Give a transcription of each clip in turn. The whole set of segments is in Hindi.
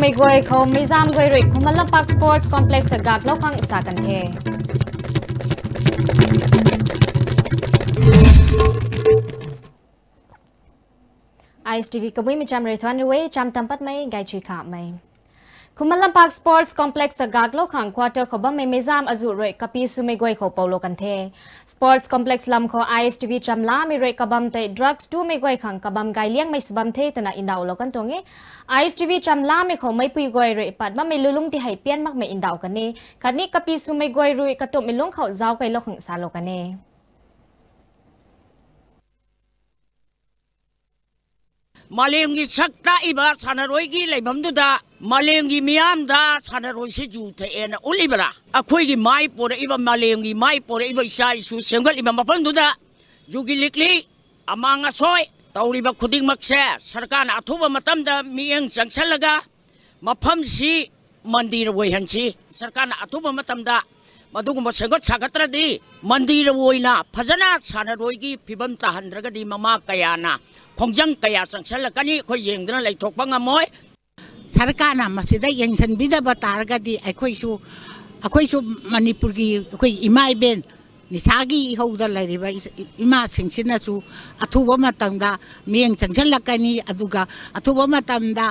Miyang Migway ko Mizam Gwirik Kumala Park Sports Complex Tagat Lokang Isakan He. ISTV Kabui Micham Rithwan Ruwe Cham Tampat May Gai Chi Khap May. Kumalam Park Sports Complex ta gaglo khang quarter ko bam mezam azu roi kapi sume goi kho paulo kan the Sports Complex lam kho ISTV chamla mi roi kabam te drugs tu me goi khang kabam gai liang mai subam the tana indau lo kan tonge ISTV chamla me kho mai pui goi roi pat ma me lulung ti hai pian mak me indau kan ne khani kapi sume goi roi ka to me lung khau zaw kai lo khang sa lo kan ne मलंग सनरोगीबमद मलंग सनरोसी जू थे उलिबरा अखोगी माइ पोर मलंग माइ पोर इचाई मफमद जू जुगी लिखली अमांग तौरीब खुद से सरकार अथब मतंग चल मफम से मंदिर वोहसी सरकार अथब मतगब सेगत्रदी मंदिर वोना फजना सानरोगी फिवम ताहद्रगदी ममा कयाना ꯈꯣꯡꯖꯪ ꯀꯌꯥ ꯆꯪꯁꯜꯂꯛꯀꯅꯤ ꯑꯩꯈꯣꯏ ꯌꯦꯡꯗꯨꯅ ꯂꯩꯊꯣꯛꯄ ꯉꯝꯃꯣꯏ ꯁꯔꯀꯥꯔꯅ ꯃꯁꯤꯗ ꯌꯦꯡꯁꯤꯟꯕꯤꯗꯕ ꯇꯥꯔꯒꯗꯤ ꯑꯩꯈꯣꯏꯁꯨ ꯑꯩꯈꯣꯏꯁꯨ ꯃꯅꯤꯄꯨꯔꯒꯤ ꯑꯩꯈꯣꯏ ꯏꯃꯥ ꯏꯕꯦꯟ ꯅꯤꯁꯥꯒꯤ ꯏꯍꯧꯗ ꯂꯩꯔꯤꯕ ꯏꯃꯥꯁꯤꯡꯁꯤꯅꯁꯨ ꯑꯊꯨꯕ ꯃꯇꯝꯗ ꯃꯤꯠꯌꯦꯡ ꯆꯪꯁꯤꯜꯂꯛꯀꯅꯤ ꯑꯗꯨꯒ ꯑꯊꯨꯕ ꯃꯇꯝꯗ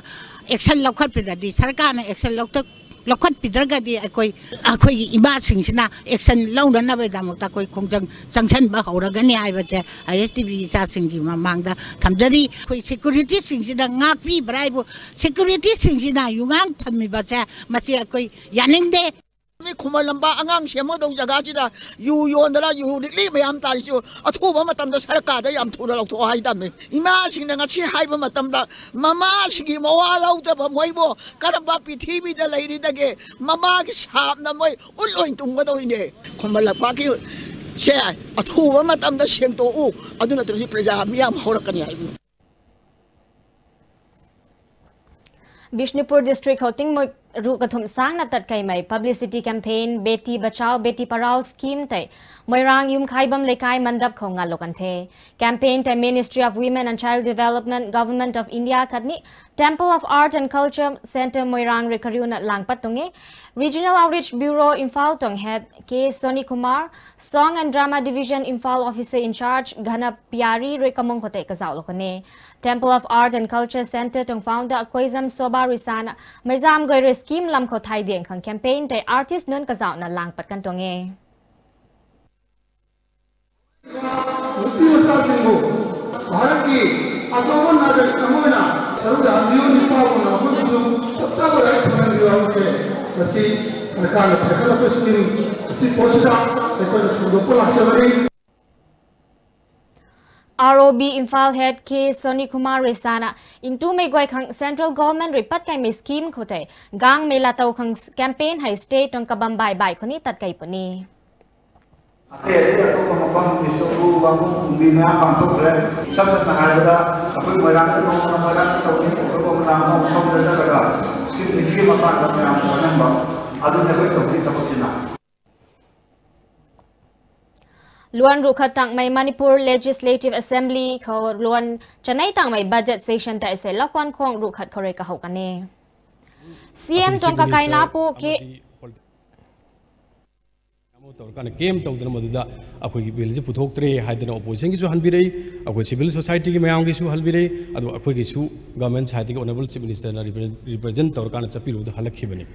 ꯑꯦꯛꯁꯟ ꯂꯧꯈꯠꯄꯗꯗꯤ ꯁꯔꯀꯥꯔꯅ ꯑꯦꯛꯁꯟ ꯂꯧꯊꯣꯛ ꯂꯧꯈꯠꯄꯤꯗ꯭ꯔꯒꯗꯤ ꯑꯩꯈꯣꯏ ꯑꯩꯈꯣꯏꯒꯤ ꯏꯃꯥꯁꯤꯡꯁꯤꯅ ꯑꯦꯛꯁꯟ ꯂꯧꯅꯅꯕꯒꯤꯗꯃꯛꯇ ꯑꯩꯈꯣꯏ ꯈꯣꯡꯖꯪ ꯆꯪꯁꯟꯕ ꯍꯧꯔꯒꯅꯤ ꯍꯥꯏꯕꯁꯦ ꯑꯥꯏ ꯑꯦꯁ ꯇꯤ ꯚꯤ ꯏꯆꯥꯁꯤꯡꯒꯤ ꯃꯃꯥꯡꯗ ꯊꯝꯖꯔꯤ ꯑꯩꯈꯣꯏ ꯁꯦꯀꯨꯔꯤꯇꯤꯁꯤꯡꯁꯤꯅ ꯉꯥꯛꯄꯤꯕ꯭ꯔꯥ ꯍꯥꯏꯕꯨ ꯁꯦꯀꯨꯔꯤꯇꯤꯁꯤꯡꯁꯤꯅ ꯌꯨꯉꯥꯡ ꯊꯝꯃꯤꯕꯁꯦ ꯃꯁꯤ ꯑꯩꯈꯣꯏ ꯌꯥꯅꯤꯡꯗꯦ ꯃꯤ ꯈꯨꯃꯟ ꯂꯝꯄꯥꯛ ꯑꯉꯥꯡ ꯁꯦꯝꯒꯗꯧ ꯖꯒꯥꯁꯤꯗ ꯌꯨ ꯌꯣꯟꯗꯅ ꯌꯨ ꯂꯤꯛꯂꯤ ꯃꯌꯥꯝ ꯇꯥꯔꯤꯁꯨ ꯑꯊꯨꯕ ꯃꯇꯝꯗ ꯁꯔꯀꯥꯔꯗ ꯌꯥꯝ ꯊꯨꯅ ꯂꯧꯊꯣꯛꯑꯣ ꯍꯥꯏꯗꯕꯅꯤ ꯏꯃꯥꯁꯤꯡꯅ ꯉꯁꯤ ꯍꯥꯏꯕ ꯃꯇꯝꯗ ꯃꯃꯥꯁꯤꯒꯤ ꯃꯋꯥ ꯂꯧꯗ꯭ꯔꯕ ꯃꯣꯏꯕꯨ ꯀꯔꯝꯕ ꯄ꯭ꯔꯤꯊꯤꯕꯤꯗ ꯂꯩꯔꯤꯗꯒꯦ ꯃꯃꯥꯒꯤ ꯁꯥꯞꯅ ꯃꯣꯏ ꯎꯠꯂꯣꯏ ꯇꯨꯝꯒꯗꯧꯔꯤꯅꯦ ꯈꯨꯃꯟ ꯂꯝꯄꯥꯛꯀꯤ ꯁꯦ ꯑꯊꯨꯕ ꯃꯇꯝꯗ ꯁꯦꯡꯗꯣꯛꯎ ꯑꯗꯨ ꯅꯠꯇ꯭ꯔꯗꯤ ꯄ꯭ꯔꯖꯥ ꯃꯤꯌꯥꯝ ꯍꯧꯔꯛꯀꯅꯤ ꯍꯥꯏꯕꯤꯌꯨ Bishnupur district hoting रुकथुम सांगना तटकै मै पब्लिसिटी कैंपेन बेटी बचाओ बेटी पढ़ाओ स्कीम ते मोयरांग युम खाइबम लेकाय मंदप खोंगा लोकन थे कैंपेन ते ministry of women and child development government of India खदनी temple of art and culture centre Moirang रेकरियुन लांगपतुंगे regional outreach bureau Imphal Tong head K Soni Kumar song and drama division Imphal officer in charge Ghan Pyari रेकमोंग होते कजा लोकने temple of art and culture centre Tong founder क्वेजम सोबा रिसान मैजाम गोय tong founder koizam soba risana maizam goire scheme lam kho thai dieng khang campaign te artist non ka zaw na lang pat kan tonge Bharat की अशोकन नागरिक अमोना ROB Imphal Head K Soni Kumar Resana into me goi khang central government ripat kai me scheme khote gang me la tau khang campaign hai state tong kabam bai bai khoni tat kai pani Akhirnya dia tu memakam isu tu bangun bina bantu berat. Sebab tak ada dah. Tapi mereka tu orang mereka tu ni orang mereka tu orang mereka tu. Skim skim apa ada mereka tu orang bang. Aduh, nak itu kita tak boleh nak. Luan Rukha tang may Manipur Legislative Assembly ko luan chanay tang may budget session ta ise lakwan kong rukhat kore ka kane. CM tong kakay na po ke... केम तौदना अखोगी बिल से पुथोक्तरे ओपोजिशन की हलबीर अखो सिविल सोसाइटी की मैम की हलबीर अखोगी गवर्नमेंट साइड के ऑनरेबल चीफ मिनिस्टर रिप्रेजेंट तौर चपीरूद हल्खीबने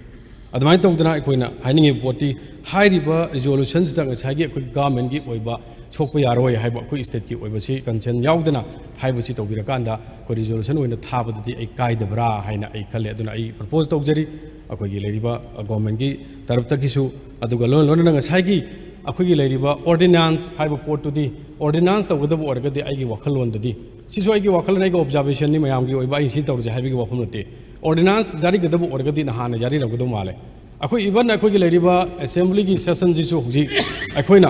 अदमाय तौदना अखोना हाइनिंगे बोटी हाइरिब रिजोल्यूशन द ngसाइ गे गवर्नमेंट ओइबा छोकप यारोय स्टेट की ओइबसि कंसेन याउदना हाइबसि तौबिर कांदा को रिजोल्यूशन ओइना थाबदि ए काइदबरा हाइना ए खले ए प्रपोज तौजरी अखोइ गे लेरिबा गवर्नमेंट तरफ़ तकिसु अदुगा लोन लोन ngसाइ है अखोइ गे तौद ऑर्डिनेंस हाइब पोटुदि ऑर्डिनेंस तौगदब ओरगदि आइगे वखलोन ददि ऑब्जर्वेशन नि मयाम ओइबा तौरजे वफम ऑर्डिनेंस जारी गदब हाँ जारी रगद माले अखो इवन अखोब असेंबली की सेसन अखोना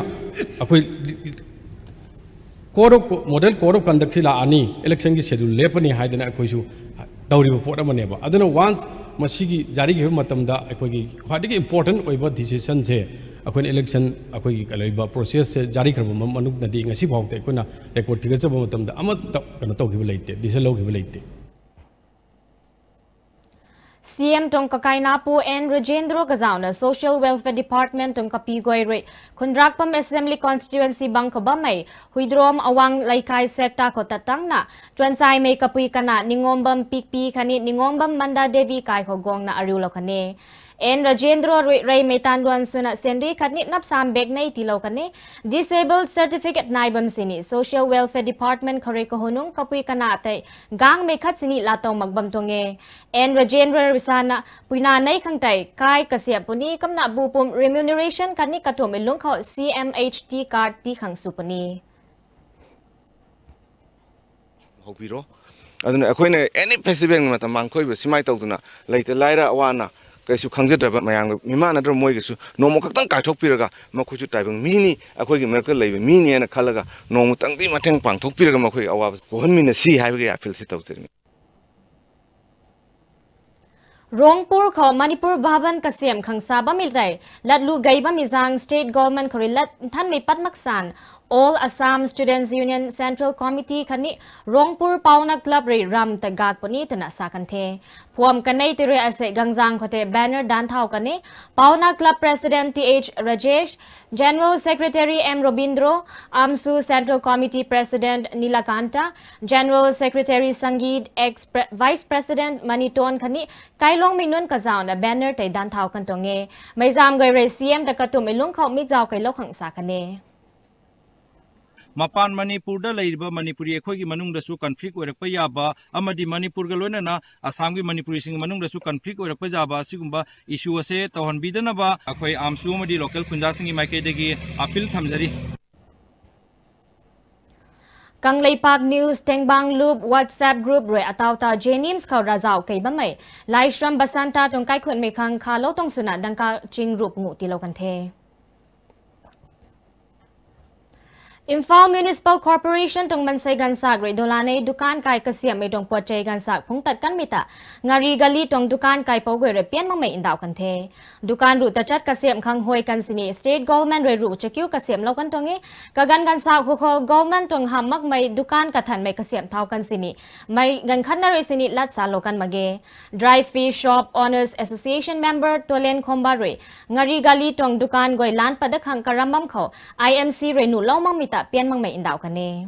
अखो code of model code of conduct लाने इलेक्शन की शेड्यूल लेपनी है अखोसु तौरीब पोटमनेब अदनो वांस मसीगी जारी अखोगी ख्वाइदगी इंपोर्टेंट होइब डिसीज़न से अखोन इलेक्शन अखोगी कलइब प्रोसेस से जारी करब मनुगनदी ngasi bawte akuna record tigachabam tamda amat kano tawgiba leite disal lawgiba leite CM Tongkakay Napo and Rajendro Kazauna, Social Welfare Department Tongkapigoy Re Kundrakpam Assembly Constituency Bangkabamay, Huidrom Awang Laikai Sekta Kotatang na, Twansay may kapuy ka na, Ningombam Pikpi Kanit Ningombam Manda Devi Kai Hogong na Ariulo Kane. En Rajendra Rui Rai Metan Duan Sunat Senri Katnit Nap Sambek Nai Tilau Kani Disabled Certificate Naibam Sini Social Welfare Department Kare Kohonung Kapui Kana Atai Gang Mekat Sini Lato Magbam Tonge En Rajendra Risana Puina Nai Kang Tai Kai Kasiap Puni Kam Nak Bupum Remuneration Katnit Katom Ilung Kau CMHT Card Ti Kang Supuni Hau Biro Aduh, aku ini any festival ni mata mangkoi bersimai tahu tu na. Lain terlayar awana. ꯀꯩꯁꯨ ꯈꯪꯖꯗ꯭ꯔꯕ ꯃꯌꯥꯝꯒ ꯃꯤꯃꯥꯟꯅꯗ꯭ꯔꯕ ꯃꯣꯏꯒꯁꯨ ꯅꯣꯡꯃ ꯈꯛꯇꯪ ꯀꯥꯏꯊꯣꯛꯄꯤꯔꯒ ꯃꯈꯣꯏꯁꯨ ꯇꯥꯏꯕꯪ ꯃꯤꯅꯤ ꯑꯩꯈꯣꯏꯒꯤ ꯃꯔꯛꯇ ꯂꯩꯕ ꯃꯤꯅꯤꯅ ꯈꯜꯂꯒ ꯅꯣꯡꯃꯇꯪꯗꯤ ꯃꯇꯦꯡ ꯄꯥꯡꯊꯣꯛꯄꯤꯔꯒ ꯃꯈꯣꯏꯒꯤ ꯑꯋꯥꯕ ꯀꯣꯛꯍꯟꯃꯤꯟꯅꯁꯤ ꯍꯥꯏꯕꯒꯤ ꯑꯄꯤꯜꯁꯤ ꯇꯧꯖꯔꯤ Rongpur ko Manipur Bhavan Kasem Khangsaba Miltai Latlu Gaiba Mizang State Government Korilat Than May Patmaksan All Assam Students Union Central Committee Khani Rongpur Pauna Club Re Ram Tagat Poni Tana Sakanthe phuam Kanai Tire Ase Gangzang Khote Banner Dan Thau Kane Pauna Club President TH Rajesh, General Secretary M Robindro, AMSU Central Committee President Nilakanta, General Secretary Sangeet ex Vice President Maniton Khani Kailong Minun kazaun na banner te Dan Thau Kantonge Maizam re CM Dakatum Ilung Khau Mizaw Kay Lokhang Sakane ꯃꯄꯥꯟ ꯃꯅꯤꯄꯨꯔꯗ ꯂꯩꯔꯤꯕ ꯃꯅꯤꯄꯨꯔꯤ ꯑꯩꯈꯣꯏꯒꯤ ꯃꯅꯨꯡꯗꯁꯨ ꯀꯟꯐ꯭ꯂꯤꯛ ꯑꯣꯏꯔꯛꯄ ꯌꯥꯕ ꯑꯃꯗꯤ ꯃꯅꯤꯄꯨꯔꯒ ꯂꯣꯏꯅꯅ ꯑꯁꯥꯝꯒꯤ ꯃꯅꯤꯄꯨꯔꯤꯁꯤꯡꯒꯤ ꯃꯅꯨꯡꯗꯁꯨ ꯀꯟꯐ꯭ꯂꯤꯛ ꯑꯣꯏꯔꯛꯄ ꯌꯥꯕ ꯑꯁꯤꯒꯨꯝꯕ ꯏꯁꯨ ꯑꯁꯦ ꯇꯧꯍꯟꯕꯤꯗꯅꯕ ꯑꯩꯈꯣꯏ ꯑꯥꯝꯁꯨ ꯑꯃꯗꯤ ꯂꯣꯀꯦꯜ ꯈꯨꯟꯖꯥꯁꯤꯡꯒꯤ ꯃꯥꯏꯀꯩꯗꯒꯤ appeal ꯊꯝꯖꯔꯤ Kangleipak News Tengbang Loop WhatsApp group roi atauta Jenims kau razau kai bamai Laishram Basanta tong kai khun mekhang khalo tong suna dangka ching rup ngu Imphal Municipal Corporation tong mansay gansak re dolane dukan kai kasiam me dong pochay gansak phung tat kan mita ngari gali tong dukan kai pogwe re pian mang mai indaw kan the dukan ru tachat kasiam khang hoi kan sini state government re ru chekyu kasiam lo kan tonge kagan gansak ho ho government tong hamak mai dukan kathan mai kasiam thau kan sini mai gan khan na re sini lat sa lo kan mage dry fish shop owners association member tolen khomba re ngari gali tong dukan goi lan padak khang karamam kho IMC re nu ta biên mang mẹ in đảo cả nè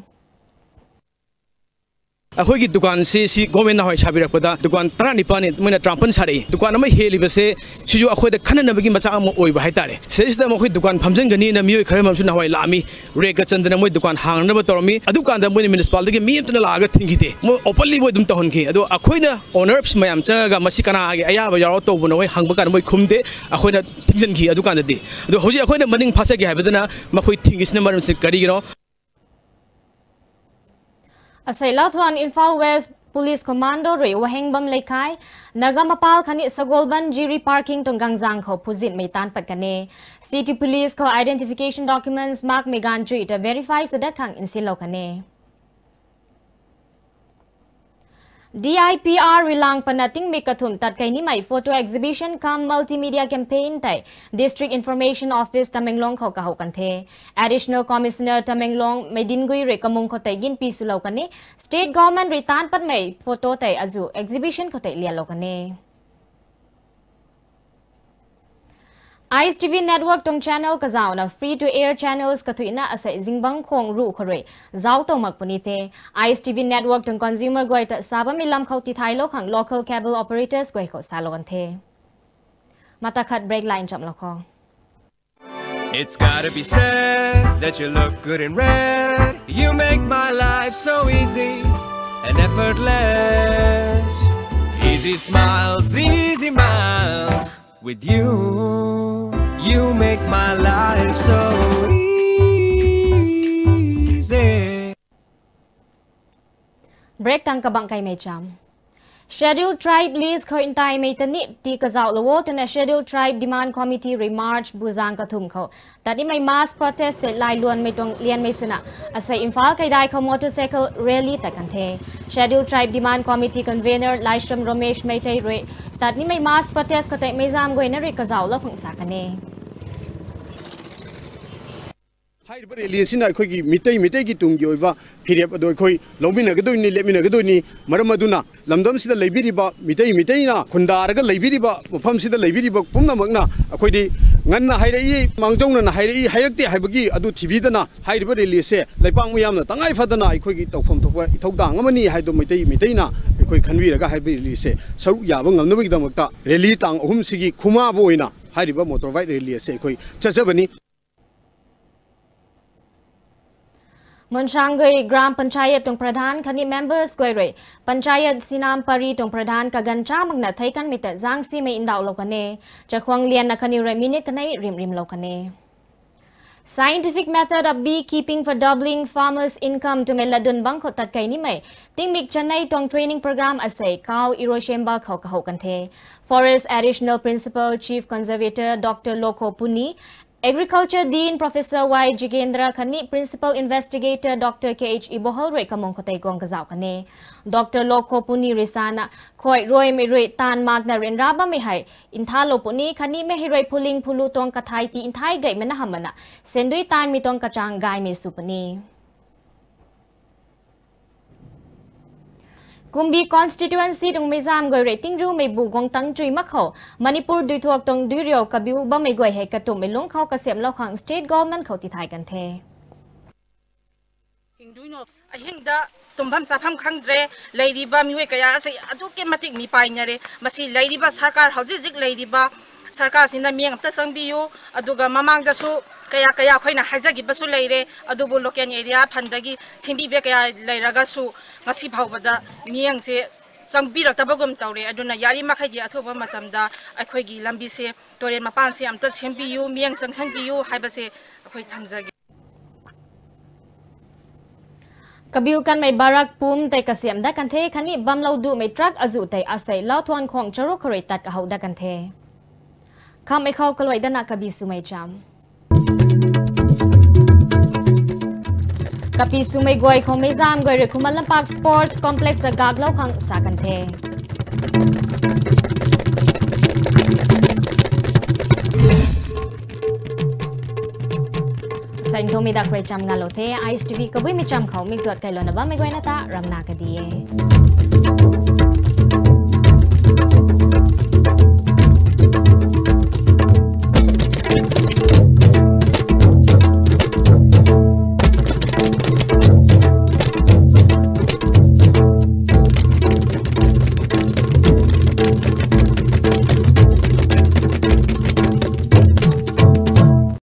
अखोगी दुकान से सी गवर्नमेंट हॉय दुकान तरा निपान मैंने त्रापन सारे दुकान में हेलीब से सिजु अखोद खननब की मचा ओइब हाइतारे सेस द मखोय दुकान फमजंगनी न मियो खरे ममसु नहवाय रेग चंदन मोय दुकान हांगनब तोरमी दुकान म्यूनसीपाल मोय म्युनिसिपल दगे मी लाग थिंगिते मो ओपनली मोय दुम तहन के ओनर्स मयाम चंगा मसी कना आगे अयाब याव तो बनो खुमदे अखोय न की दुकान दे अदो होजी अखोय न मनिंग फासे के हाइबदना मखोय थिंगिस न मरम से करिगिनो Asay laton Infal West Police Commando Ray Wahengbam Lekay nagamapal kani sa Golban Jiri Parking tunggang zang ko puzit may tanpad kani. City Police ko identification documents mark megan ita verify so that kang insilaw kani. DIPR Rilang Panating Mikathum Tatkaini Mai Photo Exhibition Kam Multimedia Campaign Tai District Information Office Tamenglong Khau Kahau Kanthe Additional Commissioner Tamenglong Medingui Rekamung Khotai Gin Pisulau Kane State Government Ritan Pat Mai Photo Tai Azu Exhibition Khotai Lialo Kane ICE TV network tong channel ka zaw na free to air channels ka thuina asa jingbang khong ru khore zaw to mak puni the ICE TV network tong consumer goi ta saba milam khauti thailo khang local cable operators goi kho salogan the mata khat break line cham lokho It's gotta be said that you look good in red. You make my life so easy and effortless. Easy smiles, easy miles with you. You make my life so easy. break tang ka bang kai me cham Scheduled Tribe List ko intay may tani ti kazaw lawo to na Scheduled Tribe Demand Committee remarch buzang katum ko. Tadi may mass protest te lai luan may tong lian may suna. Asay infal kay dai ko motorcycle rally takante. Scheduled Tribe Demand Committee convener Laishram Romesh may tay re. Tadi may mass protest ko tay may zam goy na re kazaw la kung sakane. ꯍꯥꯏꯔꯤꯕ ꯔꯦꯂꯤ ꯑꯁꯤꯅ ꯑꯩꯈꯣꯏꯒꯤ ꯃꯤꯇꯩ ꯃꯤꯇꯩꯒꯤ ꯇꯨꯡꯒꯤ ꯑꯣꯏꯕ ꯐꯤꯔꯦꯞ ꯑꯗꯨ ꯑꯩꯈꯣꯏ ꯂꯧꯃꯤꯟꯅꯒꯗꯣꯏꯅꯤ ꯂꯦꯞꯃꯤꯟꯅꯒꯗꯣꯏꯅꯤ ꯃꯔꯝ ꯑꯗꯨꯅ ꯂꯝꯗꯝꯁꯤꯗ ꯂꯩꯕꯤꯔꯤꯕ ꯃꯤꯇꯩ ꯃꯤꯇꯩꯅ ꯈꯨꯟꯗꯥꯔꯒ ꯂꯩꯕꯤꯔꯤꯕ ꯃꯐꯝꯁꯤꯗ ꯂꯩꯕꯤꯔꯤꯕ ꯄꯨꯝꯅꯃꯛꯅ ꯑꯩꯈꯣꯏꯗꯤ ꯉꯟꯅ ꯍꯥꯏꯔꯛꯏ ꯃꯥꯡꯖꯧꯅꯅ ꯍꯥꯏꯔꯛꯏ ꯍꯥꯏꯔꯛꯇꯦ ꯍꯥꯏꯕꯒꯤ ꯑꯗꯨ ꯊꯤꯕꯤꯗꯅ ꯍꯥꯏꯔꯤꯕ ꯔꯦꯂꯤ ꯑꯁꯦ ꯂꯩꯄꯥꯛ ꯃꯤꯌꯥꯝꯅ ꯇꯉꯥꯏ ꯐꯗꯅ ꯑꯩꯈꯣꯏꯒꯤ ꯇꯧꯐꯝ ꯊꯣꯛꯄ ꯏꯊꯧꯗꯥꯡ ꯑꯃꯅꯤ ꯍꯥꯏꯗꯣ ꯃꯩꯇꯩ ꯃꯤꯇꯩꯅ ꯑꯩꯈꯣꯏ ꯈꯟꯕꯤꯔꯒ ꯍꯥꯏꯔꯤꯕ ꯔꯦꯂꯤ ꯑꯁꯦ ꯁꯔꯨꯛ ꯌꯥꯕ ꯉꯝꯅꯕꯒꯤꯗꯃꯛꯇ ꯔꯦꯂꯤ ꯇꯥꯡ ꯑꯍꯨꯝꯁꯤꯒꯤ ꯈꯨꯃꯥꯕ ꯑꯣꯏꯅ ꯍꯥꯏꯔꯤꯕ ꯃꯣꯇꯣꯔ ꯕꯥꯏꯛ ꯔꯦꯂꯤ ꯑꯁꯦ ꯑꯩꯈꯣꯏ ꯆꯠꯆꯕꯅꯤ Monshangai Gram Panchayat tung Pradhan khani members goiroi Panchayat Sinam Pari tung Pradhan kagan chamag na thaikan mita zangsi me indau lokane. Chakwang lian na khani re minute kanai rim rim lokane. Scientific method of beekeeping for doubling farmers' income to meladun bangko tat kai ni mai. Ting mik tong training program asai kau iroshemba khau ka kan the. Forest Additional Principal Chief Conservator Dr. Loko Puni Agriculture Dean Professor Y. Jigendra Khani Principal Investigator Dr. K.H. Ibohal Roi Kamong Kotay Gong Kazaw Kane Dr. Loko Puni Risana Khoi Roy Mi Roi Tan Magna Rin Raba Mi Hai Inthalo Puni Khani Me Hiroi Puling Pulu Tong Kathai Ti Inthai Gai Menahamana Sendui Tan Mi Tong Kachang Gai Mi Supani Kumbi constituency tung mizam goi rating ru mei bu gong tang chui mak ho Manipur dui thuak tong dui rio ka biu ba mei goi he ka tum mei long khau ka sem lo khang state government khau ti thai kan the Hing dui no a hing da tumbam safam khang dre leiri ba mi hoi kaya ase adu ke matik mi pai nyare masi leiri ba sarkar hauji jik leiri ba. Sarkar sina mi ngam ta sang biu aduga mamang da su. क्या क्या अखन हाजगीबरे लोकल एरिया फंड की क्या लेरगूद मेंसे चंबीरबगम तौर यारीखी अथब लंबी से तोर मपान से सेंू मैं चंसंबसे थी कबीर कनमें बारक पुम तेक सेम कंथे खनि बमलौदू मे ट्रक अजु तय असै लाथों खों चरु खुरै तक हौद कंथे खा मैखाउ कलवैदना कबी सुमई कपी सुमे गोय खो मेजाम गोय रे खुमल पाक स्पोर्ट्स कॉम्प्लेक्स गाग गागलो खंग साकंथे संधो में दखरे चम गालो थे आइस टीवी कबुई में चम खाओ मिक्स वक्त कैलो नबा में गोय ना रमना कदिए